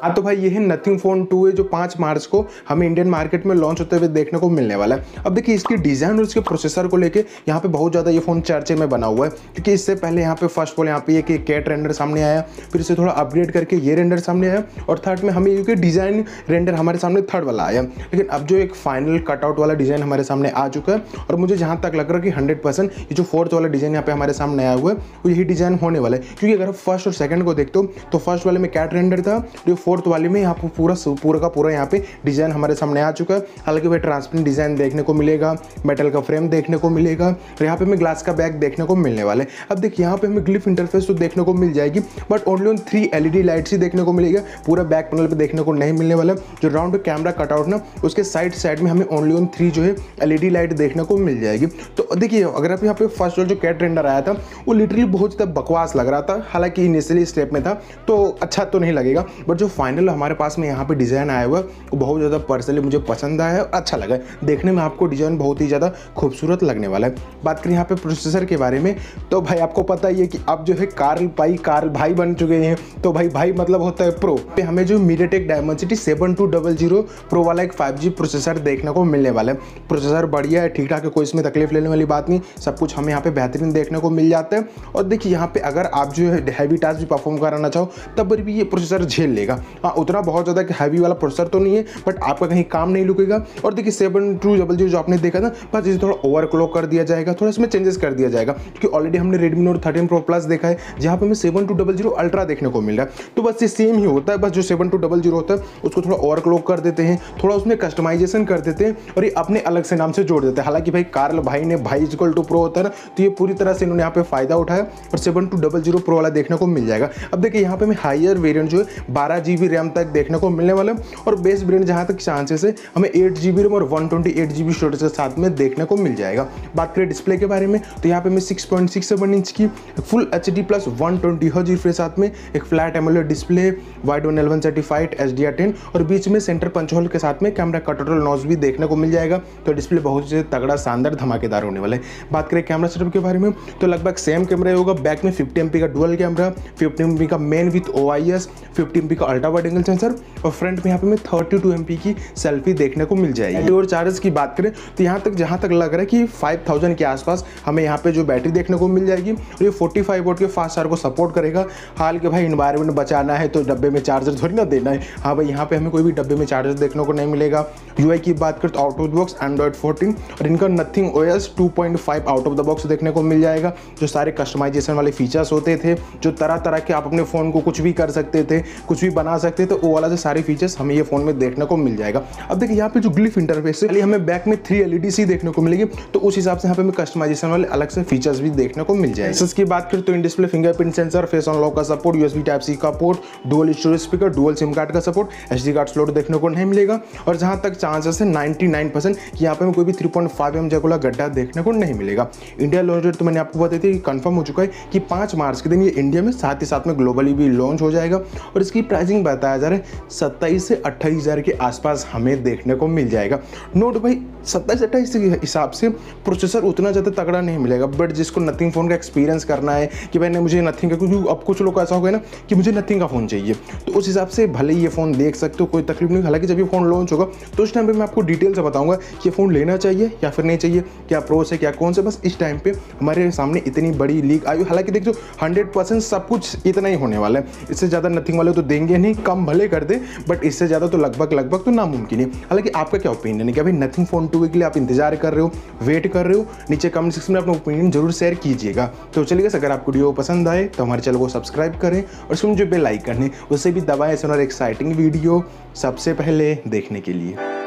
हाँ तो भाई ये है नथिंग फ़ोन टू है जो पाँच मार्च को हमें इंडियन मार्केट में लॉन्च होते हुए देखने को मिलने वाला है। अब देखिए, इसकी डिज़ाइन और इसके प्रोसेसर को लेके यहाँ पे बहुत ज़्यादा ये फ़ोन चर्चे में बना हुआ है। क्योंकि इससे पहले यहाँ पे फ़र्स्ट ऑल यहाँ पे ये कैट रेंडर सामने आया, फिर इसे थोड़ा अपग्रेड करके ये रेंडर सामने आया और थर्ड में हमें ये डिज़ाइन रेंडर हमारे सामने थर्ड वाला आया। लेकिन अब जो एक फाइनल कटआउट वाला डिज़ाइन हमारे सामने आ चुका है और मुझे जहाँ तक लग रहा है कि हंड्रेड परसेंट ये जो फोर्थ वाला डिज़ाइन यहाँ पे हमारे सामने आया हुआ है, वो यही डिज़ाइन होने वाला है। क्योंकि अगर फ़र्स्ट और सेकंड को देखते हो तो फ़र्स्ट वाले में कैट रेंडर था, जो फोर्थ वाले में यहाँ पर पूरा पूरा का पूरा यहाँ पे डिज़ाइन हमारे सामने आ चुका है। हालाँकि भाई ट्रांसपेरेंट डिज़ाइन देखने को मिलेगा मेटल का फ्रेम देखने को मिलेगा, और यहाँ पे हमें ग्लास का बैग देखने को मिलने वाले अब देखिए, यहाँ पे हमें ग्लिफ इंटरफेस तो देखने को मिल जाएगी but only on three LED lights ही देखने को मिलेगा। पूरा बैक पैनल पर देखने को नहीं मिलने वाला जो राउंड कैमरा कटआउट ना, उसके साइड साइड में हमें ओनली ऑन थ्री जो है एलईडी लाइट देखने को मिल जाएगी। तो देखिए, अगर आप यहाँ पे फ़र्स्ट जो कैट रेंडर आया था, वो लिटरली बहुत ज़्यादा बकवास लग रहा था। हालाँकि इनिशियली स्टेप में था तो अच्छा तो नहीं लगेगा बट जो फाइनल हमारे पास में यहाँ पे डिज़ाइन आया हुआ वो बहुत ज़्यादा पर्सनली मुझे पसंद आया है और अच्छा लगा देखने में आपको डिज़ाइन बहुत ही ज़्यादा खूबसूरत लगने वाला है। बात करें यहाँ पे प्रोसेसर के बारे में तो भाई आपको पता ही है कि अब जो है कार्ल भाई कार्ल भाई बन चुके हैं। तो भाई भाई मतलब होता है प्रो पे हमें जो MediaTek Dimensity seven two double zero pro वाला एक फाइव जी प्रोसेसर देखने को मिलने वाला है। प्रोसेसर बढ़िया है ठीक ठाक है, कोई इसमें तकलीफ़ लेने वाली बात नहीं। सब कुछ हमें यहाँ पे बेहतरीन देखने को मिल जाता है। और देखिए यहाँ पे अगर आप जो है हैवी टास्क भी परफॉर्म कराना चाहो, तब भी ये प्रोसेसर झेल लेगा। हाँ उतना बहुत ज़्यादा हैवी वाला प्रोसेसर तो नहीं है बट आपका कहीं काम नहीं रुकेगा। और देखिए सेवन टू डबल ज़ीरो जो आपने देखा था, बस इसे थोड़ा ओवर क्लॉक कर दिया जाएगा, थोड़ा इसमें चेंजेस कर दिया जाएगा, क्योंकि ऑलरेडी हमने Redmi note thirteen pro plus देखा है, जहाँ पर हमें seven two double zero ultra देखने को मिल रहा है। तो बस ये सेम ही होता है, बस जो सेवन टू डबल ज़ीरो होता है, उसको थोड़ा ओवर क्लॉक कर देते हैं, थोड़ा उसमें कस्टमाइजेशन कर देते हैं, और ये अपने अलग से नाम से जोड़ देते हैं। हालाँकि भाई कार्ल भाई ने भाई इजकल टू प्रो होता है ना तो ये पूरी तरह से इन्होंने यहाँ पे फ़ायदा उठाया, और seven two double zero pro वाला देखने को मिल जाएगा। अब देखिए, यहाँ पे हमें हाइयर वेरियंट जो है, बारह जी रैम तक देखने को मिलने वाला है और बेस ब्रेंड जहाँ तक चांसेस है हमें एट जी बी और one twenty eight G storage के साथ में देखने को मिल जाएगा। बात करें डिस्प्ले के बारे में तो यहाँ पे हमें six point six seven inch की full H D plus one twenty हज के साथ में एक flat AMOLED display, Widevine L one certified H D R ten, और बीच में सेंटर पंचहोल के साथ में कैमरा का टोटल नॉज भी देखने को मिल जाएगा तो डिस्प्ले बहुत ही तगड़ा शानदार धमाकेदार होने वाला है। बात करें कैमरा सेटअप के बारे में तो लगभग सेम कैमरा होगा बैक में फिफ्टी एम का डुअल कैमरा फिफ्टी एम का main with O I S fifty M का अल्ट्रा वाइड एंगल सेंसर और फ्रंट में यहाँ पे में थर्टी टू की सेल्फी देखने को मिल जाएगी। और चार्जेस की बात करें तो यहाँ तक जहाँ तक लग रहा है कि फाइव के आसपास हमें यहाँ पे जो बैटरी देखने को मिल जाएगी और ये फोर्टी फाइव के फास्ट चार्ज को सपोर्ट करेगा। हाल के भाई इन्वायरमेंट बचाना है तो डब्बे में चार्जर थोड़ी ना देना है। हाँ भाई यहाँ पे हमें कोई भी डब्बे में चार्जर देखने को नहीं मिलेगा। यू की बात करें तो out of the box Android fourteen और इनका Nothing O S out of the box देखने को मिल जाएगा। जो सारे कस्टमाइजेशन वाले फीचर्स होते थे जो तरह तरह के आप अपने फ़ोन को कुछ भी कर सकते थे कुछ भी बना सकते थे वो वाला जो सारे फीचर्स हमें ये फ़ोन में देखने को मिल जाएगा। अब देखिए, यहाँ पे जो ग्लिफ इंटरफेस है हमें बैक में थ्री एलईडी सी देखने को मिलेगी तो उस हिसाब से यहाँ पे हमें कस्टमाइजेशन वाले अलग से फीचर्स भी देखने को मिल जाएगा। इसकी बात करें तो in display fingerprint sensor face unlock का सपोर्ट यूएसबी टाइप सी का port dual storage speaker dual SIM card का सपोर्ट एच कार्ड स्लोट देखने को नहीं मिलेगा। और जहाँ तक चांसेस है नाइन्टी नाइन परसेंट यहाँ पे हमें कोई भी थ्री पॉइंट फाइव एम जगोला गड्ढा देखने को नहीं मिलेगा। इंडिया लॉन्च डेट तो मैंने आपको बताई थी कन्फर्म हो चुका है कि पाँच मार्च के दिन ये इंडिया में साथ ही साथ में ग्लोबली भी लॉन्च हो जाएगा। और इसकी प्राइसिंग बताया जा रहा है, सत्ताईस से अट्ठाईस हज़ार के आसपास हमें देखने को मिल जाएगा। नोट भाई, सत्ताईस अट्ठाईस के हिसाब से प्रोसेसर उतना ज़्यादा तगड़ा नहीं मिलेगा बट जिसको नथिंग फ़ोन का एक्सपीरियंस करना है कि भाई मुझे नथिंग का क्योंकि अब कुछ लोग का ऐसा हो गया ना कि मुझे नथिंग का फ़ोन चाहिए। तो उस हिसाब से भले ही ये फ़ोन देख सकते हो, कोई तकलीफ़ नहीं, हालाँकि जब ये फ़ोन लॉन्च होगा तो उस टाइम पर मैं आपको डिटेल से बताऊँगा कि ये फ़ोन लेना चाहिए या फिर नहीं चाहिए, क्या प्रोस है, क्या कौन से बस इस टाइम पर हमारे सामने इतनी बड़ी लीक आई हालाँकि देखो हंड्रेड सब कुछ इतना ही होने वाला है, इससे ज़्यादा नथिंग वाले तो देंगे नहीं। कम भले कर दे बट इससे ज़्यादा तो लगभग लगभग तो नामुमकिन है। हालाँकि आपका क्या ओपिनियन है? कि अभी नथिंग फ़ोन टू के लिए आप इंतज़ार कर रहे हो वेट कर रहे हो, नीचे कमेंट सेक्शन में अपना ओपिनियन ज़रूर शेयर कीजिएगा। तो चलिए अगर आपको वीडियो पसंद आए तो हमारे चैनल को सब्सक्राइब करें और उसमें जो बेल आइकन है उससे भी दबाएँ ऐसे और एक्साइटिंग वीडियो सबसे पहले देखने के लिए।